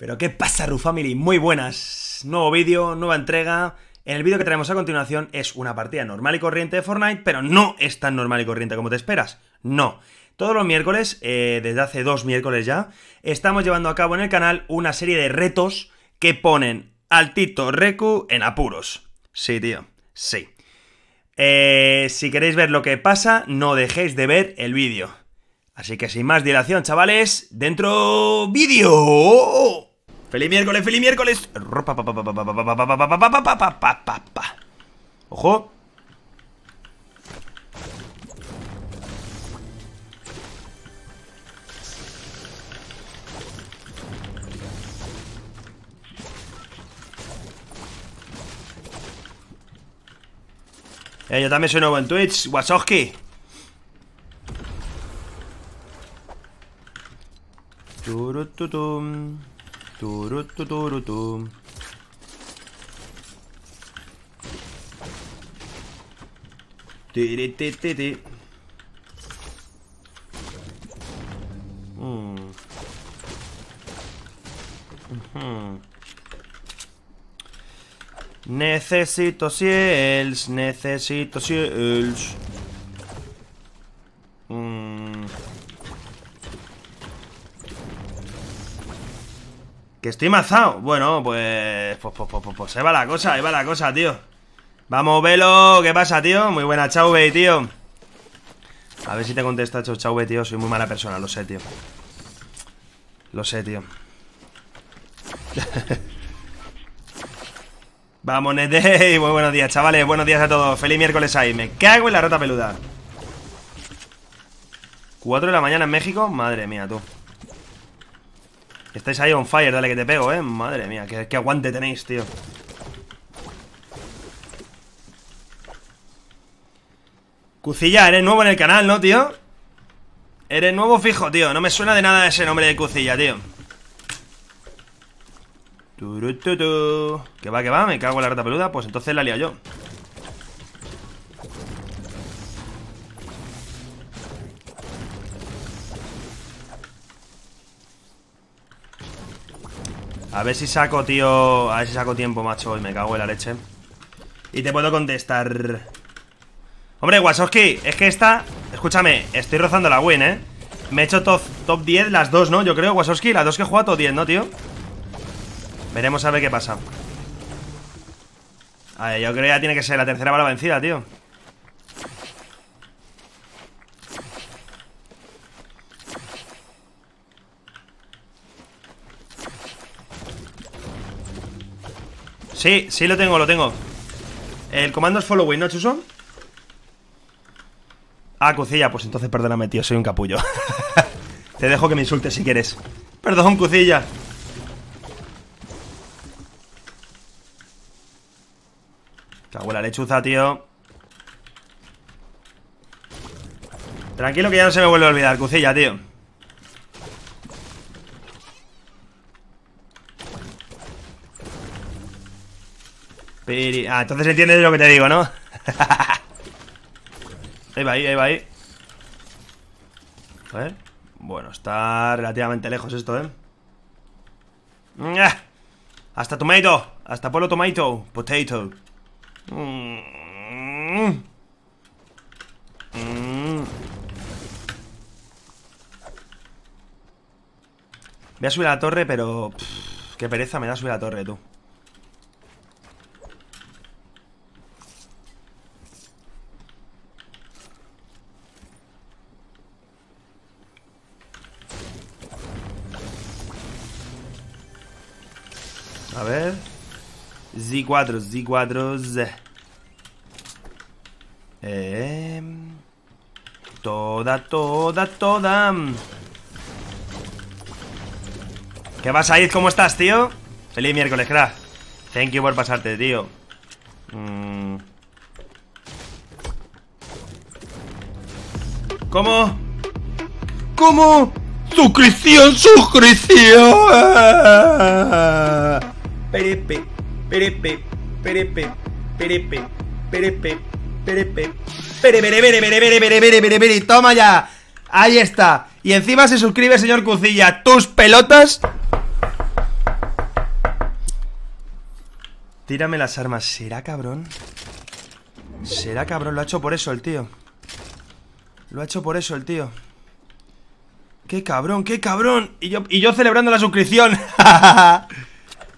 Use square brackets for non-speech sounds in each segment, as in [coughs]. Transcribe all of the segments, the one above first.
Pero qué pasa, Rufamily, muy buenas. Nuevo vídeo, nueva entrega. En el vídeo que traemos a continuación es una partida normal y corriente de Fortnite, pero no es tan normal y corriente como te esperas. No. Todos los miércoles, eh, desde hace dos miércoles ya, estamos llevando a cabo en el canal una serie de retos que ponen al Tito Reku en apuros. Sí, tío, sí. Eh, si queréis ver lo que pasa, no dejéis de ver el vídeo. Así que sin más dilación, chavales, dentro vídeo. ¡Feliz miércoles, feliz miércoles! ¡Ojo! Eh, yo también soy nuevo en Twitch, Wasowski. Turututum. Turu, tu, turu, tu. Tiri, tiri, tiri. Mm. Uh. Hmm. Necesito ciels, necesito ciels. Estoy mazado. Bueno, pues, pues, pues, pues, pues, se va la cosa, ahí va la cosa, tío. Vamos, Velo, ¿qué pasa, tío? Muy buena, Chauve, tío. A ver si te contesta, Chauve, tío. Soy muy mala persona, lo sé, tío. Lo sé, tío. [laughs] Vamos, Nete. Muy buenos días, chavales. Buenos días a todos. Feliz miércoles ahí. Me cago en la rota peluda. 4 de la mañana en México. Madre mía, tú. Estáis ahí on fire, dale que te pego, eh. Madre mía, qué, aguante tenéis, tío. Cucilla, eres nuevo en el canal, ¿no, tío? Eres nuevo fijo, tío. No me suena de nada ese nombre de Cucilla, tío. Que va, que va, me cago en la rata peluda Pues entonces la lía yo A ver si saco, tío A ver si saco tiempo, macho Y me cago en la leche. Y te puedo contestar. Hombre, Wasowski, es que esta Escúchame, estoy rozando la win, eh Me he hecho top, top 10 las dos, ¿no? Yo creo, Wasowski, las dos que he jugado top 10, ¿no, tío? Veremos a ver qué pasa. A ver, yo creo que ya tiene que ser la tercera bala vencida, tío Sí, sí lo tengo, lo tengo. El comando es following, ¿no, Chuso? Ah, Cucilla, pues entonces perdóname, tío, soy un capullo. [laughs] Te dejo que me insultes si quieres. Perdón, Cucilla. Cago la lechuza, tío. Tranquilo que ya no se me vuelve a olvidar, cucilla, tío Ah, entonces entiendes lo que te digo, ¿no? [laughs] ahí va ahí, ahí va ahí A ver Bueno, está relativamente lejos esto, ¿eh? Hasta tomato Hasta polo tomato Potato Mm. Voy a subir a la torre, pero... qué pereza me da subir a la torre, tú. A ver... Z4, Z4, Z. Eh, toda, toda, toda. ¿Qué vas a? ¿Cómo estás, tío? Feliz miércoles, crack. Thank you por pasarte, tío. Mm. ¿Cómo? ¿Cómo? ¡Suscripción, suscripción! Perepe, perepe, perepe, perepe, perepe. Pere, pere, pere, pere, pere, pere, pere, pere, pere, toma ya. Ahí está. Y encima se suscribe, señor Cucilla. Tus pelotas. Tírame las armas. ¿Será cabrón? ¿Será cabrón? Lo ha hecho por eso el tío. Lo ha hecho por eso el tío. ¡Qué cabrón, qué cabrón! Y yo, y yo celebrando la suscripción. [laughs]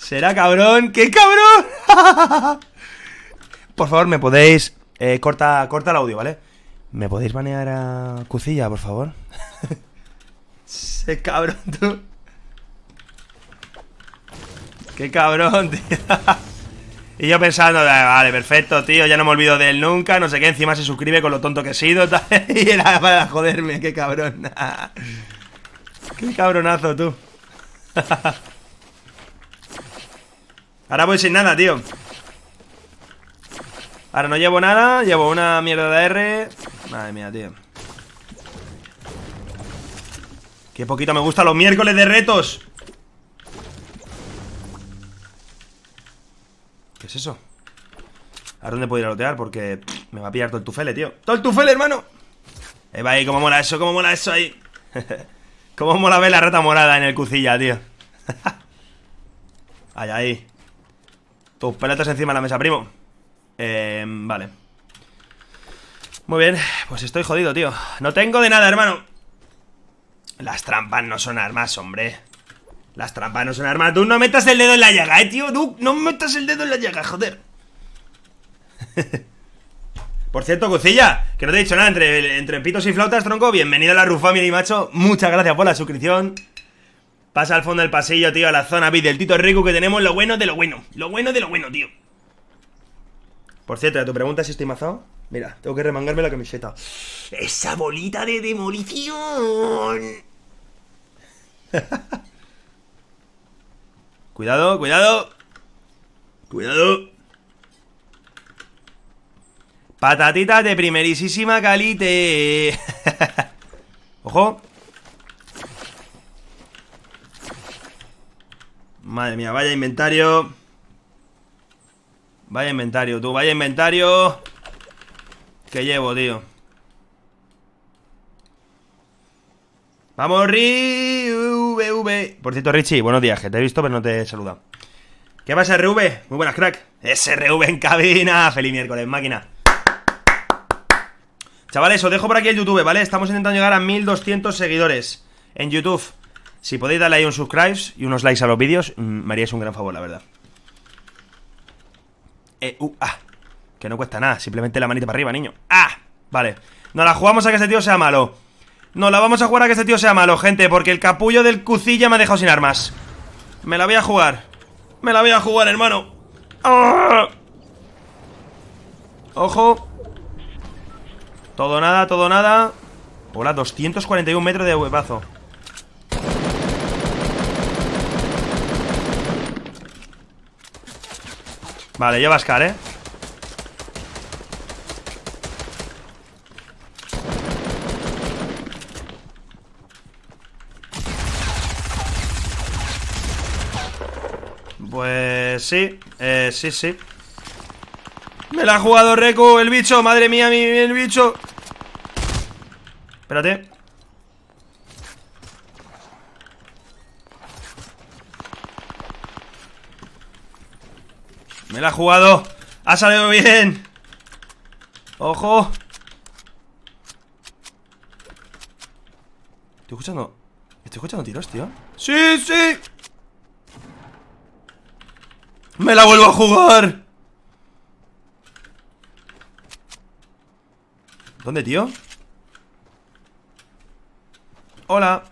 ¿Será cabrón? ¡Qué cabrón! [laughs] por favor, me podéis... Eh, corta, corta el audio, ¿vale? ¿Me podéis banear a Cucilla, por favor? ¡Qué cabrón, tú. ¡Qué cabrón, tío! Y yo pensando, vale, perfecto, tío, ya no me olvido de él nunca, no sé qué, encima se suscribe con lo tonto que he sido, tal, [laughs] y era para joderme, qué cabrón. [laughs] qué cabronazo, tú. Ahora voy sin nada, tío. Ahora no llevo nada, llevo una mierda de R. Madre mía, tío. Qué poquito me gustan los miércoles de retos. ¿Qué es eso? ¿A dónde puedo ir a lotear? Porque me va a pillar todo el tufele, tío ¡Todo el tufele, hermano! Eh, va ahí, cómo mola eso, cómo mola eso ahí [laughs] Cómo mola ver la rata morada en el cucilla, tío [laughs] Ahí, ahí Tus pelotas encima de la mesa, primo Eh, vale Muy bien, pues estoy jodido, tío No tengo de nada, hermano Las trampas no son armas, hombre las trampas no son armas. Tú no metas el dedo en la llaga, eh, tío. Tú no metas el dedo en la llaga, joder. [laughs] Por cierto, Cucilla, que no te he dicho nada entre, entre pitos y flautas, tronco. Bienvenido a la Rufamily, macho. Muchas gracias por la suscripción. Pasa al fondo del pasillo, tío, a la zona VIP del Tito Rico que tenemos lo bueno de lo bueno. Lo bueno de lo bueno, tío. Por cierto, a tu pregunta si estoy mazado. Mira, tengo que remangarme la camiseta. ¡Esa bolita de demolición! [laughs] Cuidado, cuidado Cuidado Patatitas de primerísima calite [laughs] Ojo Madre mía, vaya inventario Vaya inventario, tú, vaya inventario Que llevo, tío Vamos, RV. Por cierto, Richie, buenos días, que te he visto, pero no te he saludado. ¿Qué pasa, RV? Muy buenas, crack. SRV en cabina. Feliz miércoles, máquina. Chavales, os dejo por aquí el YouTube, ¿vale? Estamos intentando llegar a 1200 seguidores en YouTube. Si podéis darle ahí un subscribe y unos likes a los vídeos, mm, me haríais un gran favor, la verdad. Eh, uh, ah. Que no cuesta nada, simplemente la manita para arriba, niño. ¡Ah! Vale. Nos la jugamos a que este tío sea malo. No, la vamos a jugar a que este tío sea malo, gente Porque el capullo del cucilla me ha dejado sin armas Me la voy a jugar Me la voy a jugar, hermano ¡Ah! Ojo Todo nada, todo nada Hola, 241 metros de huevazo Vale, lleva Scar, eh. Pues sí, eh, sí, sí. Me la ha jugado Reku, el bicho, madre mía, mi, el bicho. Espérate Me la ha jugado Ha salido bien Ojo Estoy escuchando Estoy escuchando tiros, tío ¡Sí, sí! ¡Me la vuelvo a jugar! ¿Dónde, tío? Hola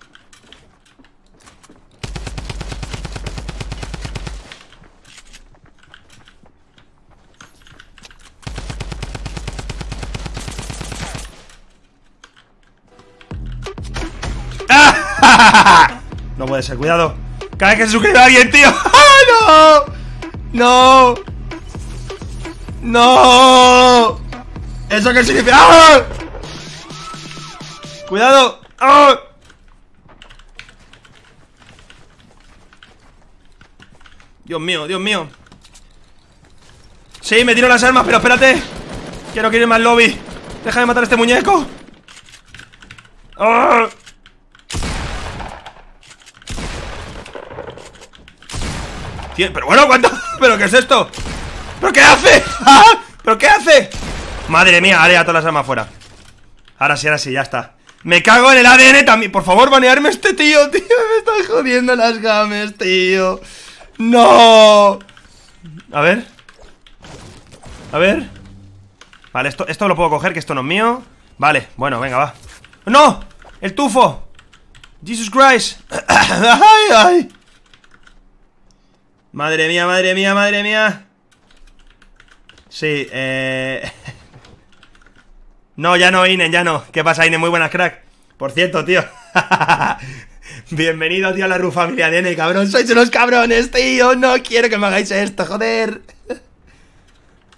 [laughs] No puede ser, cuidado Cada vez que se suscribe alguien, tío [laughs] ¡Ah, ¡No! ¡No! ¡No! ¿Eso qué significa? ¡Ah! ¡Cuidado! ¡Ah! Dios mío, Dios mío Sí, me tiro las armas, pero espérate Quiero que irme al lobby Deja de matar a este muñeco ¡Ah! Pero bueno, ¿cuánto? [laughs] ¿Pero qué es esto? ¿Pero qué hace? [laughs] ¿Pero qué hace? Madre mía, haré a todas las armas fuera Ahora sí, ahora sí, ya está Me cago en el ADN también Por favor, banearme este tío, [laughs] tío Me están jodiendo las games, tío ¡No! A ver A ver Vale, esto, esto lo puedo coger, que esto no es mío Vale, bueno, venga, va ¡No! ¡El tufo! Jesus Christ [coughs] ¡Ay, ay! Madre mía, madre mía, madre mía. Sí, eh... [laughs] No, ya no, Inen, ya no. ¿Qué pasa, Inen? Muy buenas, crack. Por cierto, tío. [laughs] Bienvenido, tío, a la Ru Familia de N, cabrón. Sois unos cabrones, tío. No quiero que me hagáis esto, joder.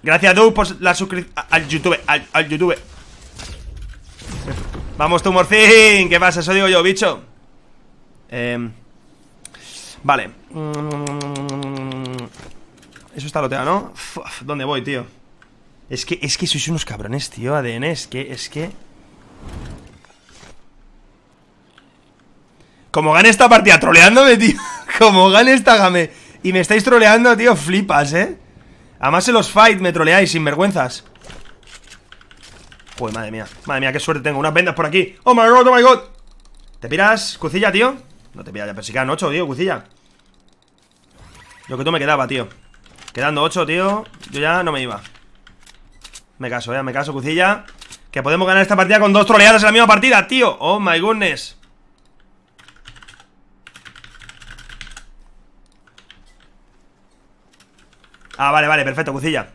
Gracias, tú, por la suscripción Al YouTube, al, YouTube. Vamos, tu morcín. ¿Qué pasa? Eso digo yo, bicho. Eh... Vale Eso está loteado, ¿no? ¿Dónde voy, tío? Es que, es que sois unos cabrones, tío ADN, es que, es que. Como gane esta partida troleándome, tío. [laughs] Como gane esta game. Y me estáis troleando, tío, flipas, ¿eh? Además en los fight me troleáis sin vergüenzas Joder, madre mía. Madre mía, qué suerte tengo. Unas vendas por aquí. Oh my god, oh my god. ¿Te piras, cucilla, tío? No te piras, si quedan 8, tío, cucilla. Lo que tú me quedaba, tío Quedando 8, tío Yo ya no me iba. Me caso, eh, me caso, cucilla. Que podemos ganar esta partida con dos troleadas en la misma partida, tío. Oh my goodness. Ah, vale, vale, perfecto, cucilla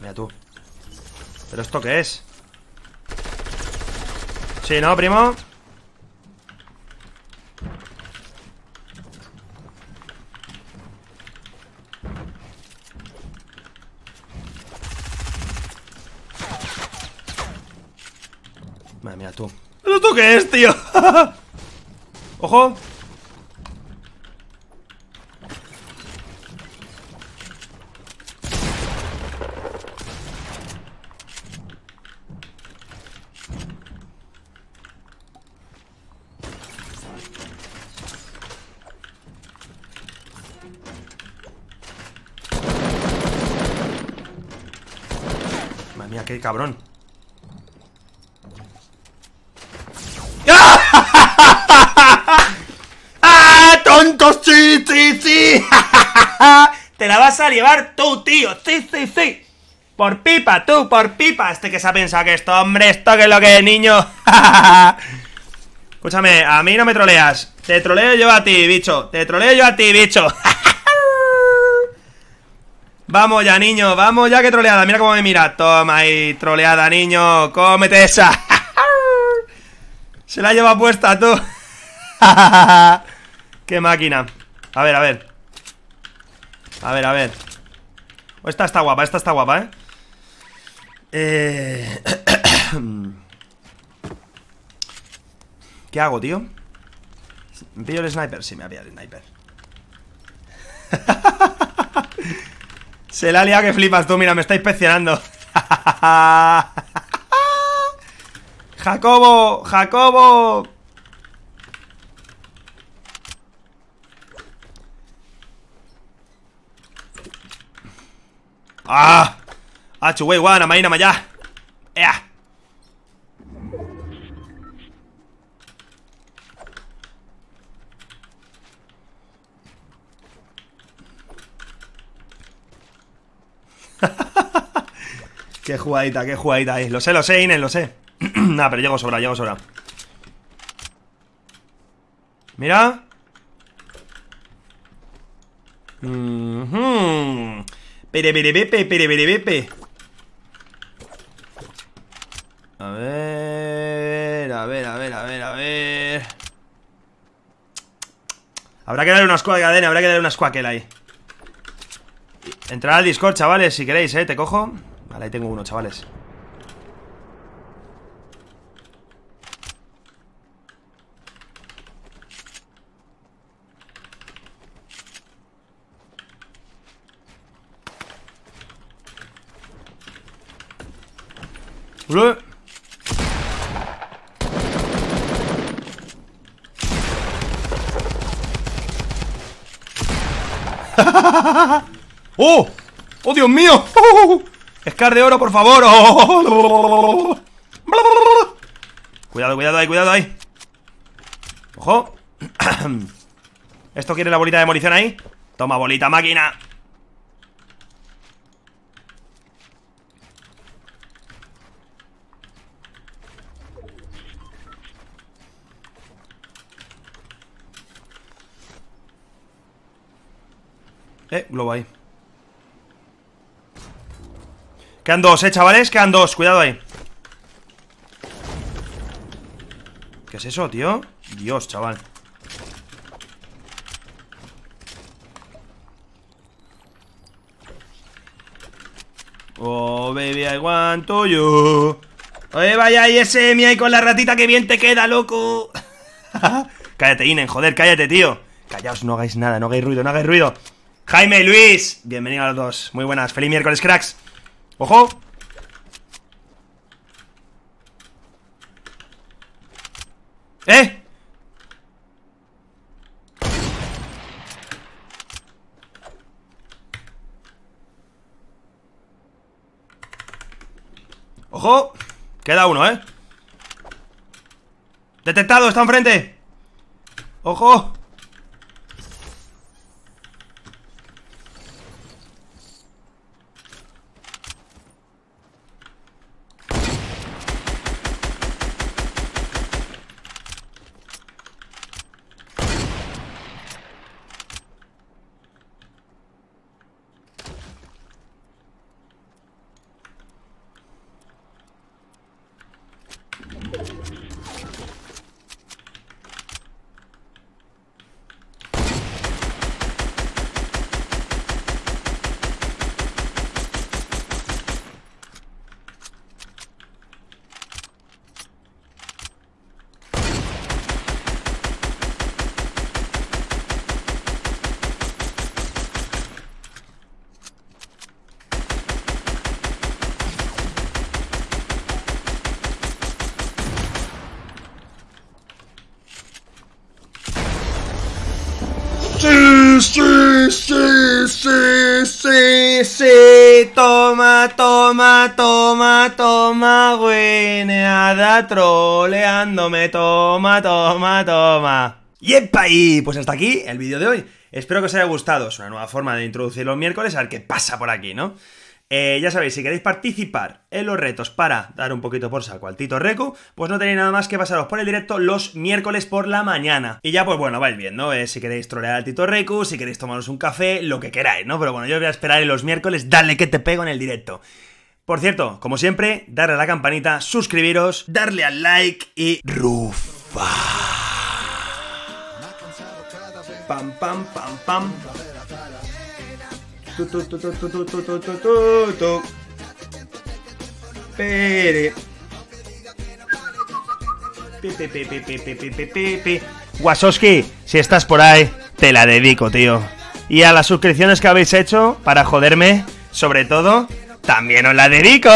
Mira tú ¿Pero esto qué es? Sí, ¿no, primo? Madre mía, tú ¿Pero tú qué es, tío? [laughs] ¡Ojo! Madre mía, qué cabrón [laughs] ¡Ah! ¡Tontos! ¡Sí, sí, sí! [laughs] Te la vas a llevar tú, tío. Sí, sí, sí. Por pipa, tú, por pipa. Este que se ha pensado que esto, hombre, esto que es lo que es, niño. [laughs] Escúchame, a mí no me troleas. Te troleo yo a ti, bicho. Te troleo yo a ti, bicho. Vamos ya, niño, vamos ya que troleada. Mira cómo me mira, toma ahí, troleada, niño Cómete esa. [laughs] Se la lleva puesta, tú. [laughs] Qué máquina. A ver, a ver. A ver, a ver. Esta está guapa, esta está guapa, ¿eh? Eh... [clears throat] ¿Qué hago, tío? ¿Me pillo el sniper? Sí, me ha pillado el sniper [laughs] Se la ha liado que flipas tú, mira, me está inspeccionando [laughs] Jacobo, Jacobo ¡Ah! ¡Ah, guana, maína, mayá! ¡Ea! Qué jugadita, qué jugadita ahí. Lo sé, lo sé, Inés, lo sé. [clears throat] nah, pero llego sobra, llego sobra. Mira. Mmm. Pere, pere, pepe, pere, pere, pepe. A ver, a ver, a ver, a ver, a ver. Habrá que darle una squad, cadena, habrá que darle una squad ahí. Entrar al Discord, chavales, si queréis, ¿eh? Te cojo. Vale, ahí tengo uno, chavales. [laughs] ¡Oh! ¡Oh, Dios mío! [laughs] ¡Scar de oro, por favor! ¡Oh! Cuidado, cuidado ahí, cuidado ahí ¡Ojo! [clears throat] ¿Esto quiere la bolita de munición ahí? Toma, bolita, máquina Eh, globo ahí Quedan dos, eh, chavales, quedan dos, cuidado ahí. ¿Qué es eso, tío? Dios, chaval. Oh, baby, I want to you. Oye, vaya mi ahí con la ratita que bien te queda, loco. [laughs] Cállate, Inen, joder, cállate, tío. Callaos, no hagáis nada, no hagáis ruido, no hagáis ruido. Jaime, Luis, bienvenido a los dos. Muy buenas, feliz miércoles, cracks ¡Ojo! ¡Eh! ¡Ojo! Queda uno, ¿eh? ¡Detectado! ¡Está enfrente! ¡Ojo! Sí, sí, sí, sí, sí, sí. Toma, toma, toma, toma, güeneada troleándome. Toma, toma, toma. ¡Yepa! ahí! pues hasta aquí el vídeo de hoy. Espero que os haya gustado. Es una nueva forma de introducir los miércoles, a ver qué pasa por aquí, ¿no? Eh, ya sabéis, si queréis participar en los retos para dar un poquito por saco al Tito Recu, pues no tenéis nada más que pasaros por el directo los miércoles por la mañana. Y ya, pues bueno, vais viendo, eh, si queréis trolear al Tito Recu, si queréis tomaros un café, lo que queráis, ¿no? Pero bueno, yo voy a esperar en los miércoles, dale que te pego en el directo. Por cierto, como siempre, darle a la campanita, suscribiros, darle al like y... ¡Rufa! Pam, pam, pam, pam. Pi. Wasoski, si estás por ahí, te la dedico, tío. Y a las suscripciones que habéis hecho, para joderme, sobre todo, también os la dedico.